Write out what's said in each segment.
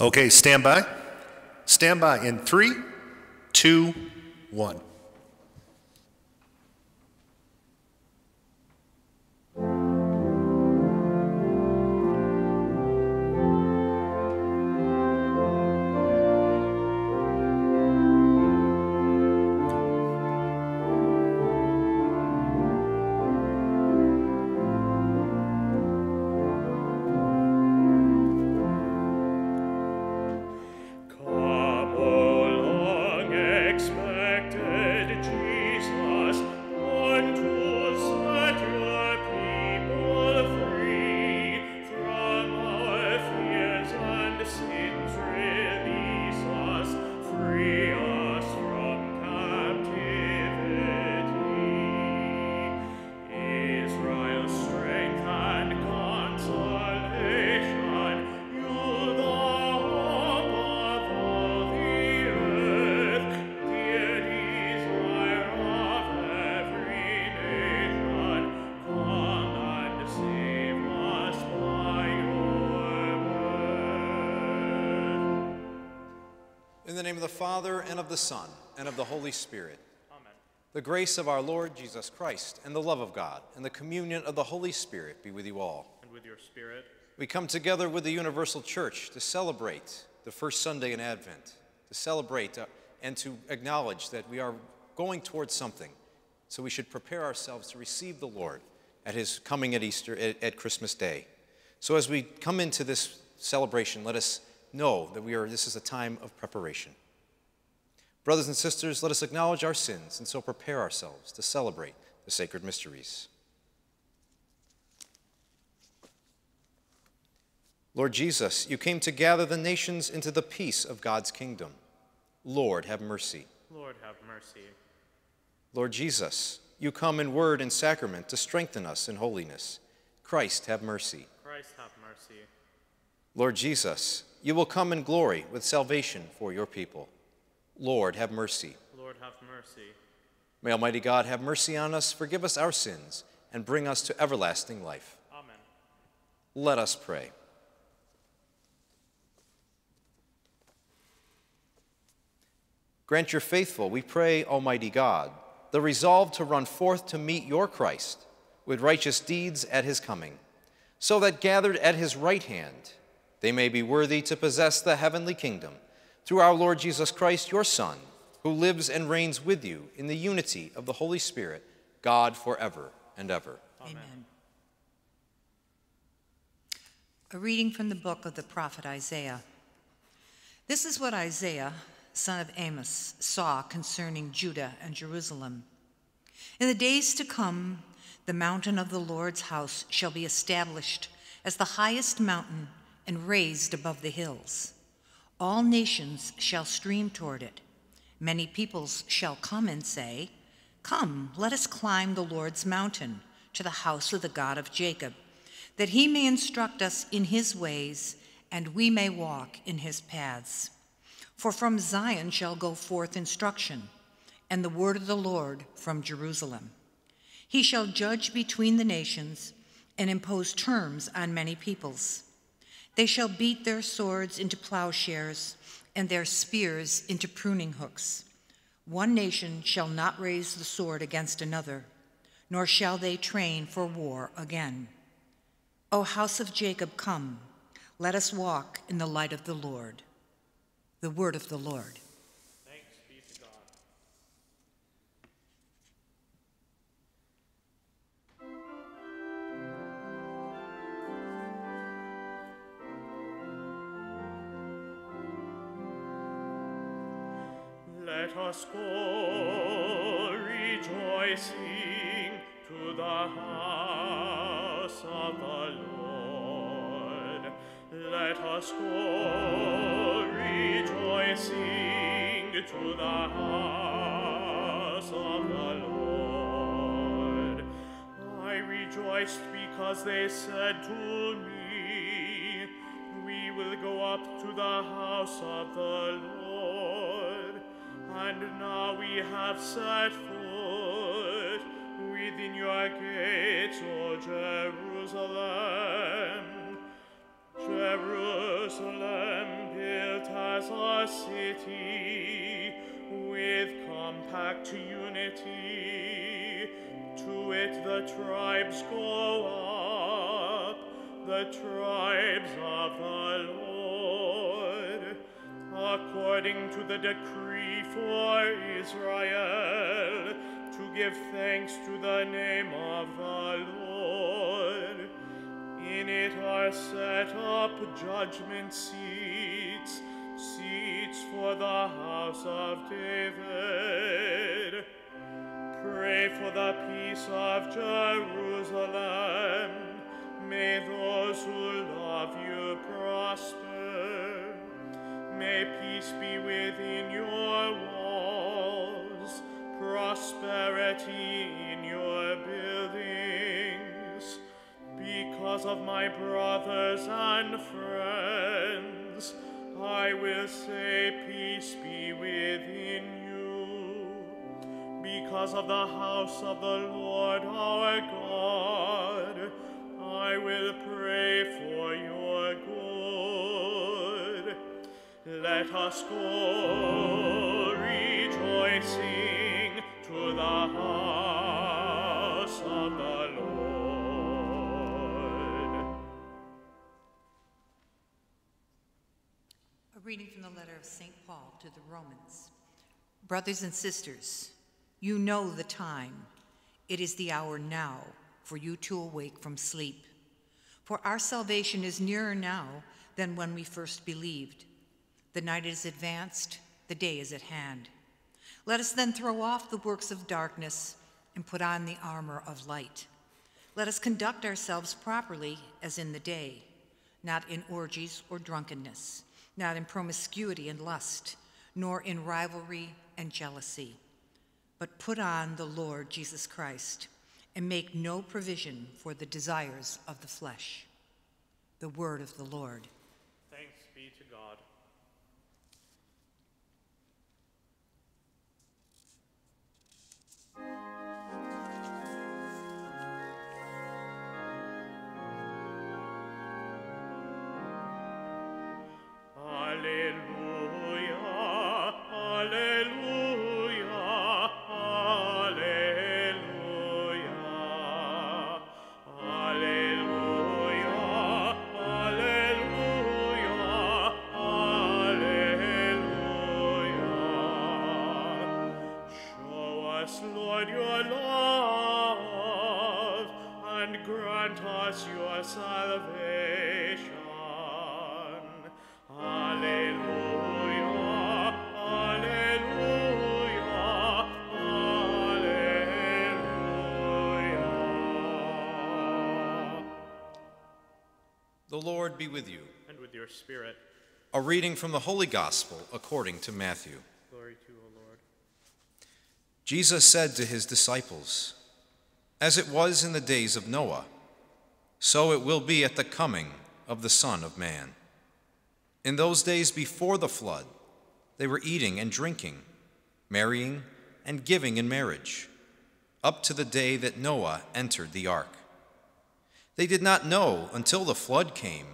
Okay, stand by. Stand by in three, two, one. Name of the Father, and of the Son, and of the Holy Spirit. Amen. The grace of our Lord Jesus Christ, and the love of God, and the communion of the Holy Spirit be with you all. And with your spirit, We come together with the Universal Church to celebrate the first Sunday in Advent, to celebrate uh, and to acknowledge that we are going towards something. So we should prepare ourselves to receive the Lord at his coming at Easter, at, at Christmas Day. So as we come into this celebration, let us know that we are, this is a time of preparation. Brothers and sisters, let us acknowledge our sins and so prepare ourselves to celebrate the sacred mysteries. Lord Jesus, you came to gather the nations into the peace of God's kingdom. Lord, have mercy. Lord have mercy. Lord Jesus, you come in word and sacrament to strengthen us in holiness. Christ, have mercy. Christ have mercy. Lord Jesus, you will come in glory with salvation for your people. Lord, have mercy. Lord have mercy. May Almighty God have mercy on us, forgive us our sins, and bring us to everlasting life. Amen. Let us pray. Grant your faithful, we pray, Almighty God, the resolve to run forth to meet your Christ with righteous deeds at his coming, so that gathered at his right hand, they may be worthy to possess the heavenly kingdom through our Lord Jesus Christ, your Son, who lives and reigns with you in the unity of the Holy Spirit, God forever and ever. Amen. A reading from the book of the prophet Isaiah. This is what Isaiah, son of Amos, saw concerning Judah and Jerusalem. In the days to come, the mountain of the Lord's house shall be established as the highest mountain and raised above the hills. All nations shall stream toward it. Many peoples shall come and say, Come, let us climb the Lord's mountain to the house of the God of Jacob, that he may instruct us in his ways and we may walk in his paths. For from Zion shall go forth instruction, and the word of the Lord from Jerusalem. He shall judge between the nations and impose terms on many peoples. They shall beat their swords into plowshares and their spears into pruning hooks. One nation shall not raise the sword against another, nor shall they train for war again. O house of Jacob, come, let us walk in the light of the Lord. The word of the Lord. Let us go rejoicing to the house of the Lord. Let us go rejoicing to the house of the Lord. I rejoiced because they said to me, We will go up to the house of the Lord. And now we have set foot within your gates, O Jerusalem. Jerusalem built as a city with compact unity. To it the tribes go up, the tribes of the according to the decree for Israel, to give thanks to the name of the Lord. In it are set up judgment seats, seats for the house of David. Pray for the peace of Jerusalem. May those who love you prosper. May peace be within your walls, prosperity in your buildings. Because of my brothers and friends, I will say, Peace be within you. Because of the house of the Lord our God, I will pray for your good. Let us go rejoicing to the house of the Lord. A reading from the letter of St. Paul to the Romans. Brothers and sisters, you know the time. It is the hour now for you to awake from sleep. For our salvation is nearer now than when we first believed. The night is advanced, the day is at hand. Let us then throw off the works of darkness and put on the armor of light. Let us conduct ourselves properly as in the day, not in orgies or drunkenness, not in promiscuity and lust, nor in rivalry and jealousy, but put on the Lord Jesus Christ and make no provision for the desires of the flesh. The word of the Lord. Thanks be to God. The Lord be with you. And with your spirit, A reading from the Holy Gospel according to Matthew. glory to you, O Lord. Jesus said to his disciples, As it was in the days of Noah, so it will be at the coming of the Son of Man. In those days before the flood, they were eating and drinking, marrying and giving in marriage, up to the day that Noah entered the ark. They did not know until the flood came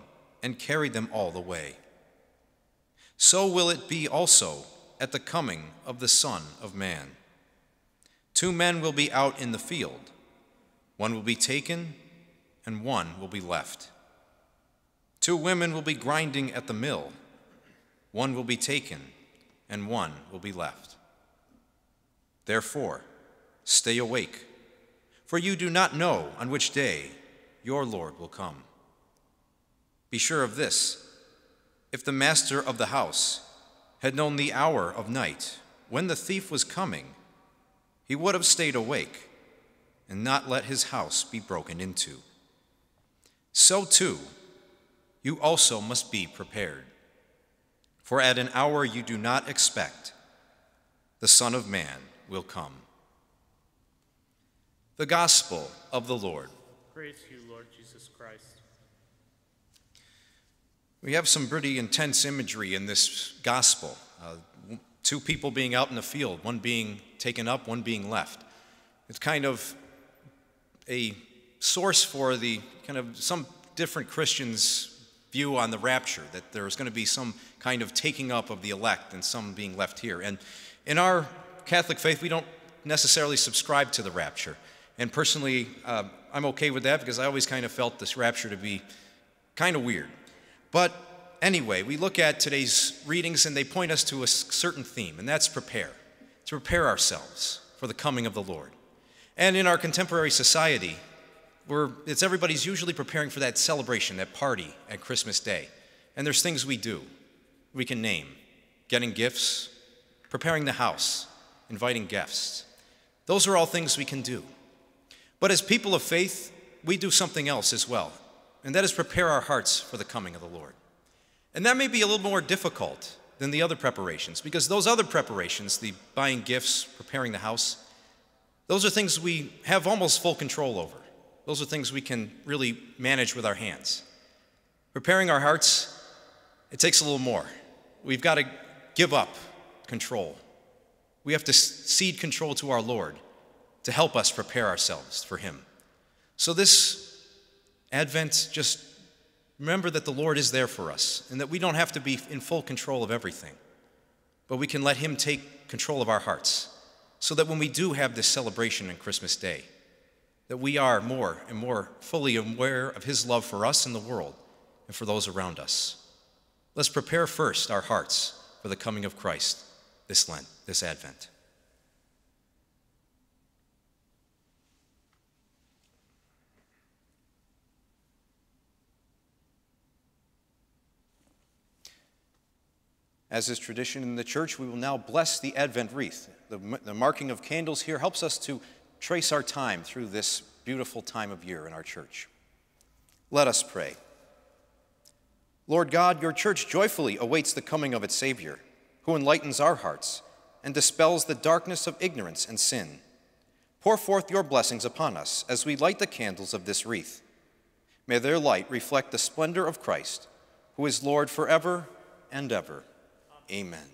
and carried them all away. So will it be also at the coming of the Son of Man. Two men will be out in the field, one will be taken, and one will be left. Two women will be grinding at the mill, one will be taken, and one will be left. Therefore, stay awake, for you do not know on which day your Lord will come. Be sure of this if the master of the house had known the hour of night when the thief was coming, he would have stayed awake and not let his house be broken into. So too, you also must be prepared. For at an hour you do not expect, the Son of Man will come. The Gospel of the Lord. Praise you, Lord Jesus Christ. We have some pretty intense imagery in this gospel. Uh, two people being out in the field, one being taken up, one being left. It's kind of a source for the kind of some different Christians view on the rapture, that there's going to be some kind of taking up of the elect and some being left here. And in our Catholic faith, we don't necessarily subscribe to the rapture. And personally, uh, I'm okay with that because I always kind of felt this rapture to be kind of weird. But anyway, we look at today's readings and they point us to a certain theme, and that's prepare, to prepare ourselves for the coming of the Lord. And in our contemporary society, we're, it's everybody's usually preparing for that celebration, that party at Christmas Day. And there's things we do we can name getting gifts, preparing the house, inviting guests. Those are all things we can do. But as people of faith, we do something else as well, and that is prepare our hearts for the coming of the Lord. And that may be a little more difficult than the other preparations, because those other preparations, the buying gifts, preparing the house, those are things we have almost full control over. Those are things we can really manage with our hands. Preparing our hearts, it takes a little more. We've got to give up control. We have to cede control to our Lord to help us prepare ourselves for Him. So, this Advent, just remember that the Lord is there for us and that we don't have to be in full control of everything, but we can let Him take control of our hearts so that when we do have this celebration on Christmas Day, that we are more and more fully aware of His love for us and the world and for those around us. Let's prepare first our hearts for the coming of Christ this Lent, this Advent. As is tradition in the church, we will now bless the Advent wreath. The, the marking of candles here helps us to trace our time through this beautiful time of year in our church. Let us pray. Lord God, your church joyfully awaits the coming of its Savior, who enlightens our hearts and dispels the darkness of ignorance and sin. Pour forth your blessings upon us as we light the candles of this wreath. May their light reflect the splendor of Christ, who is Lord forever and ever. Amen.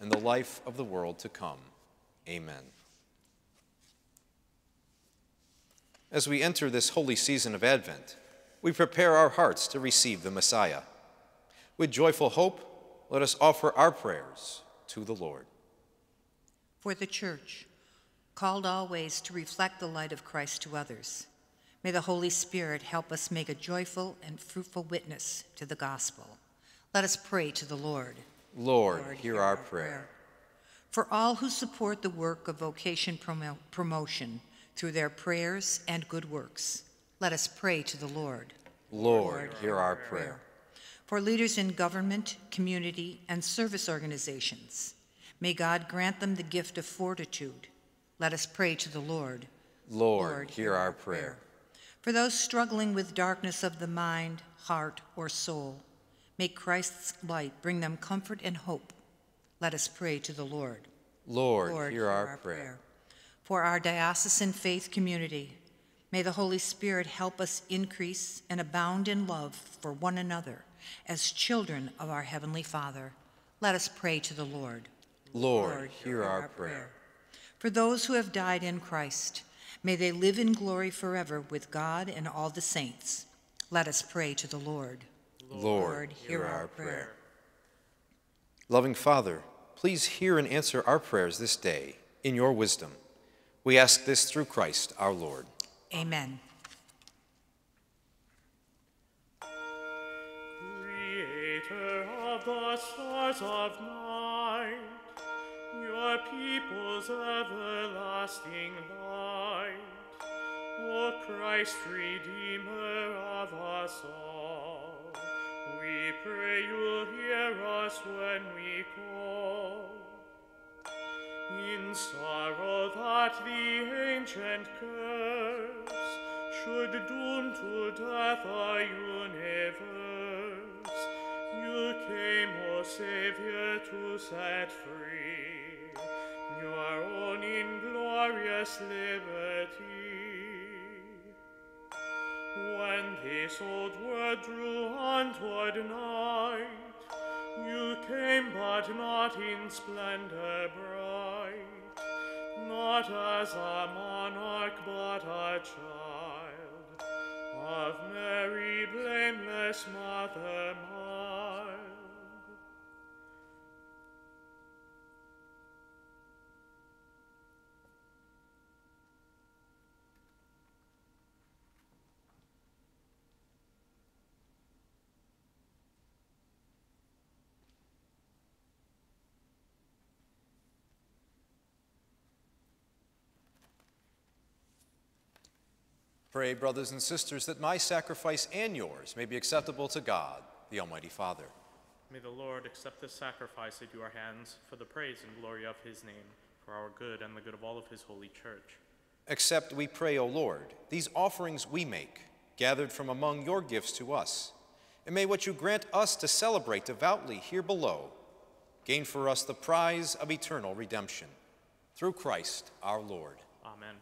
and the life of the world to come. Amen. As we enter this holy season of Advent, we prepare our hearts to receive the Messiah. With joyful hope, let us offer our prayers to the Lord. For the Church, called always to reflect the light of Christ to others, may the Holy Spirit help us make a joyful and fruitful witness to the gospel. Let us pray to the Lord. Lord, Lord hear, hear our, our prayer. prayer. For all who support the work of vocation promo- promotion through their prayers and good works, let us pray to the Lord. Lord, hear our prayer. For leaders in government, community, and service organizations, may God grant them the gift of fortitude. Let us pray to the Lord. Lord, hear our prayer. For those struggling with darkness of the mind, heart, or soul, may Christ's light bring them comfort and hope. Let us pray to the Lord. Lord, hear our prayer. For our diocesan faith community, may the Holy Spirit help us increase and abound in love for one another as children of our Heavenly Father. Let us pray to the Lord. Lord, hear our prayer. For those who have died in Christ, may they live in glory forever with God and all the saints. Let us pray to the Lord. Lord, hear our prayer. Loving Father, please hear and answer our prayers this day in your wisdom. We ask this through Christ our Lord. Amen. Creator of the stars of night, your people's everlasting light, O Christ, Redeemer of us all, we pray you'll hear us when we call. In sorrow that the ancient curse should doom to death a universe, you came, O Savior, to set free your own inglorious liberty. When this old world drew on toward night, you came, but not in splendor bright, not as a monarch, but a child of Mary, blameless Mother. Pray, brothers and sisters, that my sacrifice and yours may be acceptable to God, the Almighty Father. May the Lord accept this sacrifice at your hands for the praise and glory of his name, for our good and the good of all of his holy church. Accept, we pray, O Lord, these offerings we make, gathered from among your gifts to us. And may what you grant us to celebrate devoutly here below gain for us the prize of eternal redemption. Through Christ our Lord. Amen.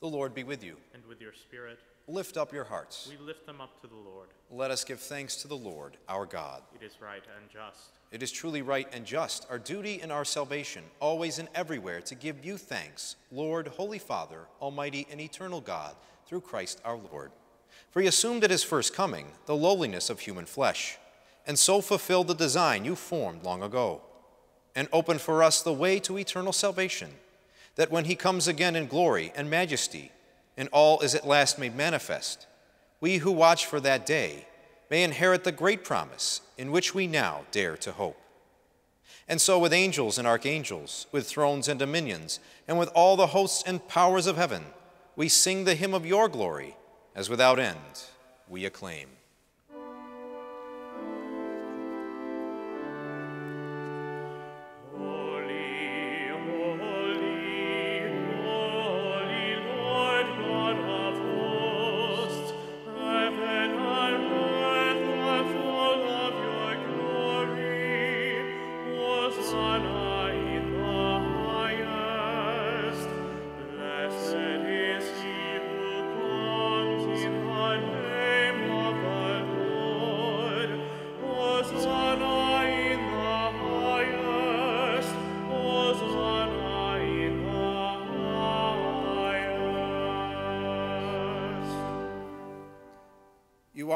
The Lord be with you. And with your spirit, Lift up your hearts. we lift them up to the Lord. Let us give thanks to the Lord our God. It is right and just. It is truly right and just, our duty and our salvation, always and everywhere, to give you thanks, Lord, Holy Father, Almighty and eternal God, through Christ our Lord. For he assumed at his first coming the lowliness of human flesh, and so fulfilled the design you formed long ago, and opened for us the way to eternal salvation, that when he comes again in glory and majesty, and all is at last made manifest, we who watch for that day may inherit the great promise in which we now dare to hope. And so, with angels and archangels, with thrones and dominions, and with all the hosts and powers of heaven, we sing the hymn of your glory, as without end we acclaim.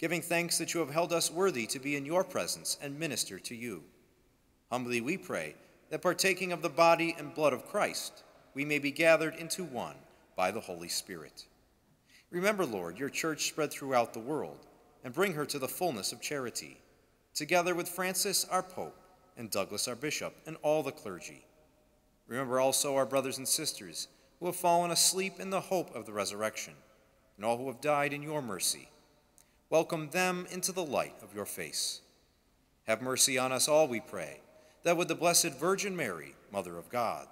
giving thanks that you have held us worthy to be in your presence and minister to you. Humbly we pray that partaking of the body and blood of Christ, we may be gathered into one by the Holy Spirit. Remember, Lord, your church spread throughout the world, and bring her to the fullness of charity, together with Francis, our Pope, and Douglas, our Bishop, and all the clergy. Remember also our brothers and sisters who have fallen asleep in the hope of the resurrection, and all who have died in your mercy. Welcome them into the light of your face. Have mercy on us all, we pray, that with the Blessed Virgin Mary, Mother of God,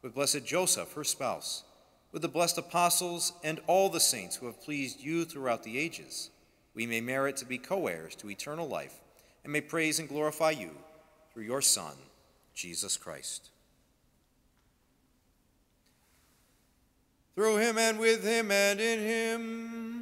with Blessed Joseph, her spouse, with the blessed apostles and all the saints who have pleased you throughout the ages, we may merit to be co heirs to eternal life and may praise and glorify you through your Son, Jesus Christ. Through him and with him and in him,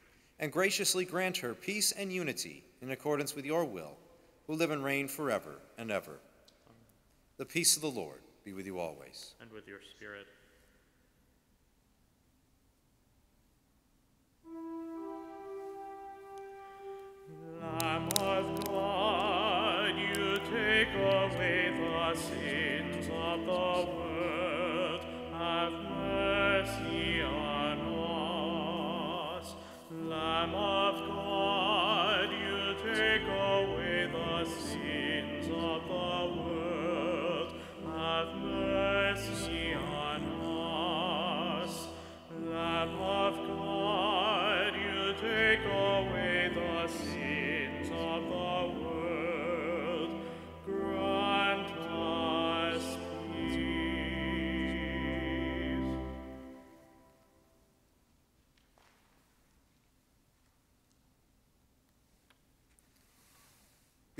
and graciously grant her peace and unity in accordance with your will, who live and reign forever and ever. The peace of the Lord be with you always. And with your spirit. Lamb of God, you take away the sins of the world. Have mercy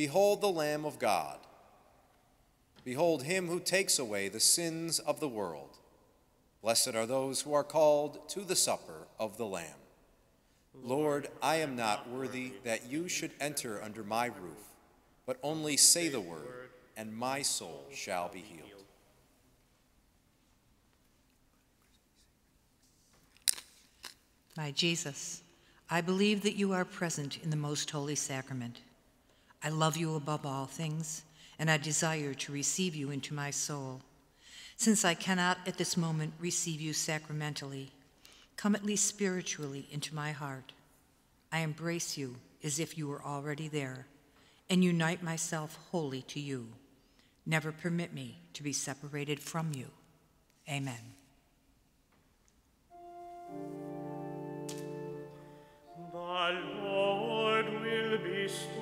Behold the Lamb of God. Behold him who takes away the sins of the world. Blessed are those who are called to the supper of the Lamb. Lord, I am not worthy that you should enter under my roof, but only say the word, and my soul shall be healed. My Jesus, I believe that you are present in the most holy sacrament. I love you above all things, and I desire to receive you into my soul. Since I cannot at this moment receive you sacramentally, come at least spiritually into my heart. I embrace you as if you were already there, and unite myself wholly to you. Never permit me to be separated from you. Amen. The Lord will bestow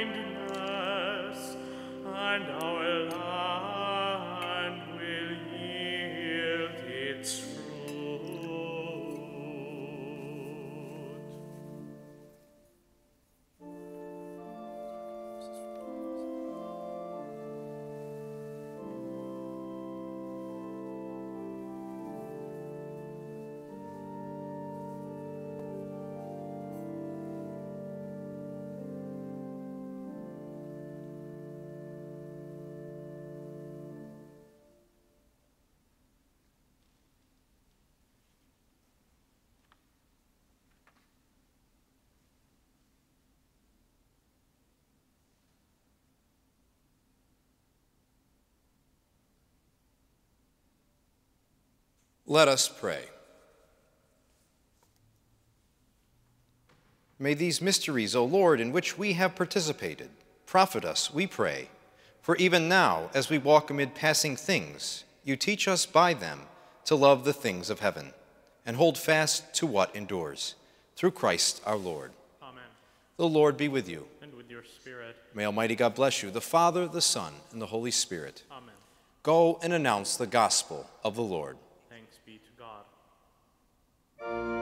kindness, and our Let us pray. May these mysteries, O Lord, in which we have participated, profit us, we pray. For even now, as we walk amid passing things, you teach us by them to love the things of heaven and hold fast to what endures. Through Christ our Lord. Amen. The Lord be with you. And with your spirit. May Almighty God bless you, the Father, the Son, and the Holy Spirit. Amen. Go and announce the gospel of the Lord. Thanks be to God. When